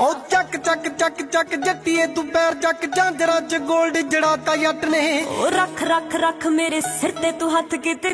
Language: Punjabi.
ਉਹ ਚੱਕ ਚੱਕ ਚੱਕ ਚੱਕ ਜੱਟੀਏ ਤੂੰ ਪੈਰ ਚੱਕ ਜਾਂਜਰਾਂ ਚ 골ਡ ਜੜਾਤਾ ਜੱਟ ਨੇ। ਉਹ ਰੱਖ ਰੱਖ ਰੱਖ ਮੇਰੇ ਸਿਰ ਤੇ ਤੂੰ ਹੱਥ ਕਿਤੇ